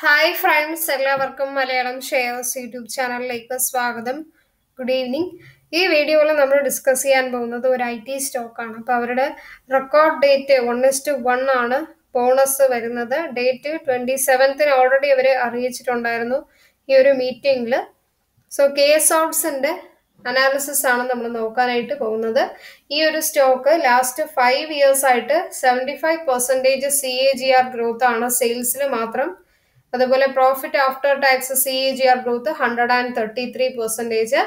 Hi friends എല്ലാവർക്കും Malayalam shares YouTube ചാനലിലേക്ക് സ്വാഗതം. ഗുഡ് ഈവനിങ് ഈ വീഡിയോയിൽ നമ്മൾ ഡിസ്കസ് ചെയ്യാൻ പോകുന്നത് ഒരു ഐ ടി സ്റ്റോക്കാണ് അപ്പോൾ അവരുടെ record date one is to one ആണ് ബോണസ് വരുന്നത്. ഡേറ്റ് ട്വന്റി സെവൻത്തിന് ഓൾറെഡി അവർ അറിയിച്ചിട്ടുണ്ടായിരുന്നു ഈ ഒരു മീറ്റിംഗിൽ സോ കെ എസ് ഓട്സിന്റെ അനാലിസിസ് ആണ് നമ്മൾ നോക്കാനായിട്ട് പോകുന്നത്. ഈ ഒരു സ്റ്റോക്ക് ലാസ്റ്റ് ഫൈവ് ഇയേഴ്സ് ആയിട്ട് seventy five percentage C A G R growth ആണ് സെയിൽസിൽ മാത്രം അതുപോലെ profit after tax C A G R growth hundred and thirty three percentage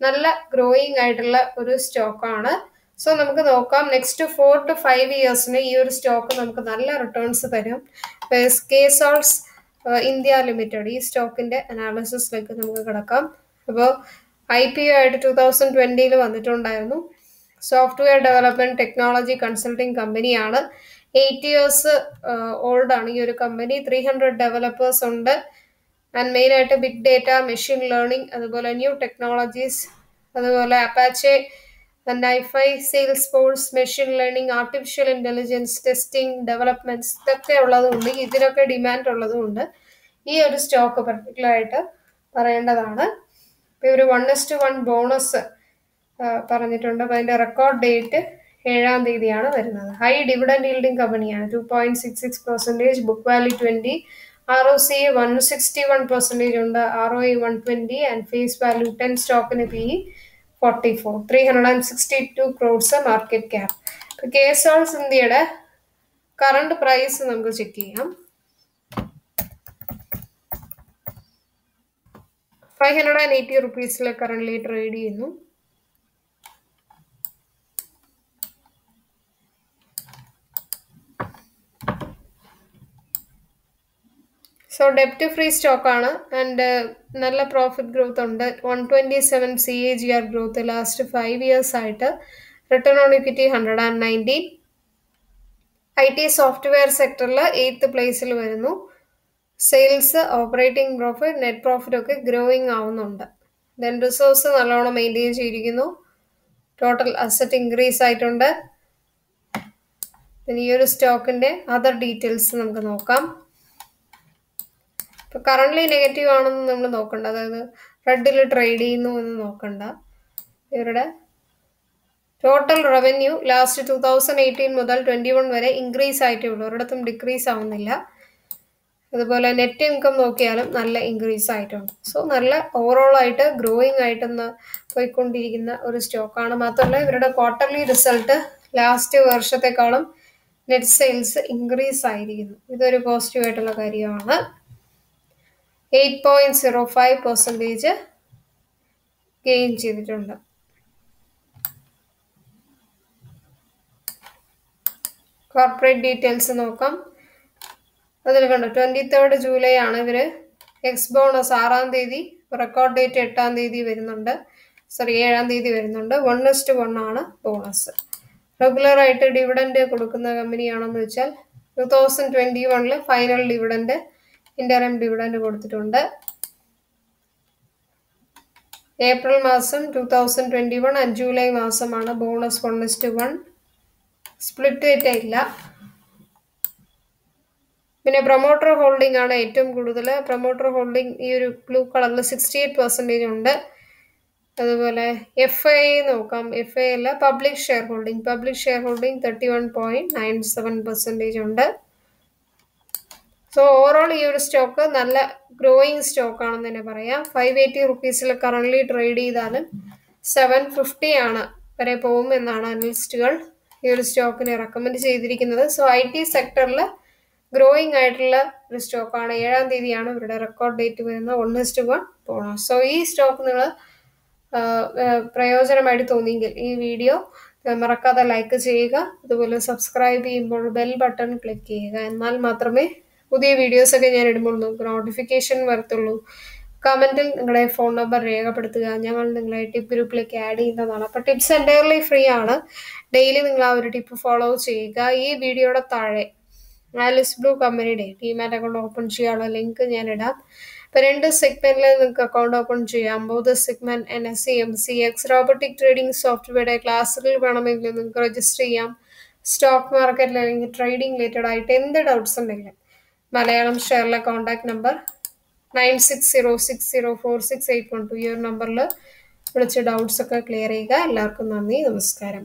നല്ല ഗ്രോയിങ് ആയിട്ടുള്ള ഒരു സ്റ്റോക്കാണ് സോ നമുക്ക് നോക്കാം. നെക്സ്റ്റ് ഫോർ ടു ഫൈവ് ഇയേഴ്സിന് ഈ ഒരു സ്റ്റോക്ക് നമുക്ക് നല്ല റിട്ടേൺസ് തരും. കേസോൾസ് ഇന്ത്യ ലിമിറ്റഡ് ഈ സ്റ്റോക്കിന്റെ അനാലിസിസിലേക്ക് നമുക്ക് കിടക്കാം. അപ്പോൾ ഐ പി ഒ ആയിട്ട് ടു തൗസൻഡ് ട്വന്റിയിൽ വന്നിട്ടുണ്ടായിരുന്നു. സോഫ്റ്റ്വെയർ ഡെവലപ്മെന്റ് ടെക്നോളജി കൺസൾട്ടിങ് കമ്പനിയാണ് എയ്റ്റ് ഇയേഴ്സ് ഓൾഡ് ആണ് ഈ ഒരു കമ്പനി ത്രീ ഹൺഡ്രഡ് ഡെവലപ്പേഴ്സ് ഉണ്ട്. ആൻഡ് മെയിൻ ആയിട്ട് ബിഗ് ഡേറ്റ മെഷീൻ ലേണിംഗ് അതുപോലെ ന്യൂ ടെക്നോളജീസ് അതുപോലെ Apache NiFi Salesforce machine learning artificial intelligence testing developments ഇതൊക്കെ ഉള്ളതുകൊണ്ട് ഇതിനൊക്കെ ഡിമാൻഡ് ഉള്ളതുകൊണ്ട് ഈ ഒരു സ്റ്റോക്ക് പർട്ടിക്കുലർ ആയിട്ട് പറയേണ്ടതാണ്. ഇപ്പോൾ ഒരു one is to one bonus പറഞ്ഞിട്ടുണ്ട്. അപ്പോൾ അതിന്റെ റെക്കോർഡ് ഡേറ്റ് ഏഴാം തീയതിയാണ് വരുന്നത്. ഹൈ ഡിവിഡൻഡ് ഈൽഡിംഗ് കമ്പനിയാണ് two point six six percentage book value twenty R O C one sixty one percentage ഉണ്ട്. R O E one twenty and face value ten സ്റ്റോക്കിന് P forty four three hundred and sixty two crores market cap ഇപ്പോൾ K S ഓൾസ് ഇന്ത്യയുടെ current price നമുക്ക് check ചെയ്യാം. Five hundred and eighty റുപ്പീസിൽ currently trade ചെയ്യുന്നു. So ഡെപ്റ്റ് free stock ആണ് and നല്ല profit growth ഉണ്ട്. One twenty seven C A G R growth last five years ആയിട്ട് return on equity hundred and nineteen I T software സെക്ടറിൽ eighth പ്ലേസിൽ വരുന്നു. Sales operating profit net profit ഒക്കെ growing ആവുന്നുണ്ട്. Then resource നല്ലോണം maintain ചെയ്തിരിക്കുന്നു. Total asset increase ആയിട്ടുണ്ട്. ഈ ഒരു സ്റ്റോക്കിന്റെ അതർ ഡീറ്റെയിൽസ് നമുക്ക് നോക്കാം. ഇപ്പോൾ കറണ്ട്ലി നെഗറ്റീവ് ആണെന്ന് നമ്മൾ നോക്കണ്ട. അതായത് റെഡിൽ ട്രേഡ് ചെയ്യുന്നു എന്ന് നോക്കണ്ട. ഇവരുടെ total revenue last two thousand eighteen മുതൽ ട്വന്റി വൺ വരെ ഇൻക്രീസ് ആയിട്ടേ ഉള്ളൂ. ഒരിടത്തും ഡിക്രീസ് ആവുന്നില്ല. അതുപോലെ നെറ്റ് ഇൻകം നോക്കിയാലും നല്ല ഇൻക്രീസ് ആയിട്ടുണ്ട്. സോ നല്ല ഓവറോൾ ആയിട്ട് ഗ്രോയിങ് ആയിട്ടൊന്ന് പോയിക്കൊണ്ടിരിക്കുന്ന ഒരു സ്റ്റോക്കാണ് മാത്രമല്ല ഇവരുടെ ക്വാർട്ടർലി റിസൾട്ട് ലാസ്റ്റ് വർഷത്തെക്കാളും നെറ്റ് സെയിൽസ് ഇൻക്രീസ് ആയിരിക്കുന്നു. ഇതൊരു പോസിറ്റീവ് ആയിട്ടുള്ള കാര്യമാണ്. Eight point zero five percentage gain ചെയ്തിട്ടുണ്ട്. കോർപ്പറേറ്റ് ഡീറ്റെയിൽസ് നോക്കാം. അതിൽ കണ്ടു ട്വന്റി തേർഡ് ജൂലൈ ആണ് ഇവർ എക്സ് ബോണസ് ആറാം തീയതി റെക്കോർഡ് ഡേറ്റ് എട്ടാം തീയതി വരുന്നുണ്ട്. സോറി ഏഴാം തീയതി വരുന്നുണ്ട്. വൺ ഇസ്റ്റ് വൺ ആണ് ബോണസ് റെഗുലർ ആയിട്ട് ഡിവിഡൻഡ് കൊടുക്കുന്ന കമ്പനിയാണെന്ന് വെച്ചാൽ ടു തൗസൻഡ് ട്വന്റി വണ്ണിൽ ഫൈനൽ ഡിവിഡൻഡ് ഇന്ററം ഡിവിഡൻഡ് കൊടുത്തിട്ടുണ്ട്. ഏപ്രിൽ മാസം two thousand twenty one and July മാസമാണ് bonus one is to one split date ഇല്ല പിന്നെ പ്രൊമോട്ടർ ഹോൾഡിംഗ് ആണ് ഏറ്റവും കൂടുതൽ പ്രൊമോട്ടർ ഹോൾഡിംഗ് ഈ ഒരു ബ്ലൂ കളറിൽ സിക്സ്റ്റി എയ്റ്റ് പെർസെന്റേജ് ഉണ്ട്. അതുപോലെ എഫ് ഐ നോക്കാം. എഫ് ഐ അല്ല public share holding public share holding thirty one point nine seven percentage ഉണ്ട്. സോ ഓവറോൾ ഈ ഒരു സ്റ്റോക്ക് നല്ല ഗ്രോയിങ് സ്റ്റോക്ക് ആണെന്ന് തന്നെ പറയാം. ഫൈവ് എയ്റ്റി റുപ്പീസിൽ കറന്റ്ലി ട്രേഡ് ചെയ്താലും സെവൻ ഫിഫ്റ്റി ആണ് വരെ പോകും എന്നാണ് അനലിസ്റ്റുകൾ ഈ ഒരു സ്റ്റോക്കിനെ റെക്കമെൻഡ് ചെയ്തിരിക്കുന്നത്. സോ ഐ ടി സെക്ടറിൽ ഗ്രോയിങ് ആയിട്ടുള്ള ഒരു സ്റ്റോക്കാണ് ഏഴാം തീയതിയാണ് ഇവരുടെ റെക്കോർഡ് ഡേറ്റ് വരുന്നത്. ഒന്ന് ഇസ്റ്റ് വൺ പോകണം സോ ഈ സ്റ്റോക്ക് നിങ്ങൾ പ്രയോജനമായിട്ട് തോന്നിയെങ്കിൽ ഈ വീഡിയോ മറക്കാതെ ലൈക്ക് ചെയ്യുക. അതുപോലെ സബ്സ്ക്രൈബ് ചെയ്യുമ്പോൾ ബെൽ ബട്ടൺ ക്ലിക്ക് ചെയ്യുക. എന്നാൽ മാത്രമേ പുതിയ വീഡിയോസൊക്കെ ഞാൻ ഇടുമ്പോൾ നോട്ടിഫിക്കേഷൻ വരത്തുള്ളൂ. കമന്റിൽ നിങ്ങളുടെ ഫോൺ നമ്പർ രേഖപ്പെടുത്തുക. ഞങ്ങൾ നിങ്ങളെ ടിപ്പ് ഗ്രൂപ്പിലേക്ക് ആഡ് ചെയ്യുന്നതാണ്. അപ്പോൾ ടിപ്സ് എന്റയർലി ഫ്രീ ആണ്. ഡെയിലി നിങ്ങൾ ആ ഒരു ടിപ്പ് ഫോളോ ചെയ്യുക. ഈ വീഡിയോയുടെ താഴെ ആലിസ് ബ്ലൂ കമ്പനിയുടെ ഡിമാറ്റ് അക്കൗണ്ട് ഓപ്പൺ ചെയ്യാനുള്ള ലിങ്ക് ഞാൻ ഇടാം. ഇപ്പോൾ രണ്ട് സെഗ്മെന്റിൽ നിങ്ങൾക്ക് അക്കൗണ്ട് ഓപ്പൺ ചെയ്യാം. ബോധ segment N S C M C X robotic trading സോഫ്റ്റ്വെയറുടെ ക്ലാസ്സുകൾ വേണമെങ്കിൽ നിങ്ങൾക്ക് രജിസ്റ്റർ ചെയ്യാം. സ്റ്റോക്ക് മാർക്കറ്റിൽ അല്ലെങ്കിൽ ട്രേഡിംഗ് റിലേറ്റഡ് ആയിട്ട് എന്ത് ഡൗട്ട്സ് ഉണ്ടെങ്കിലും. Malayalam ഷെയറിലെ contact number nine six zero six zero four six eight one two ഈ ഒരു നമ്പറിൽ വിളിച്ച് ഡൗട്ട്സ് ഒക്കെ ക്ലിയർ ചെയ്യുക. എല്ലാവർക്കും നന്ദി. നമസ്കാരം.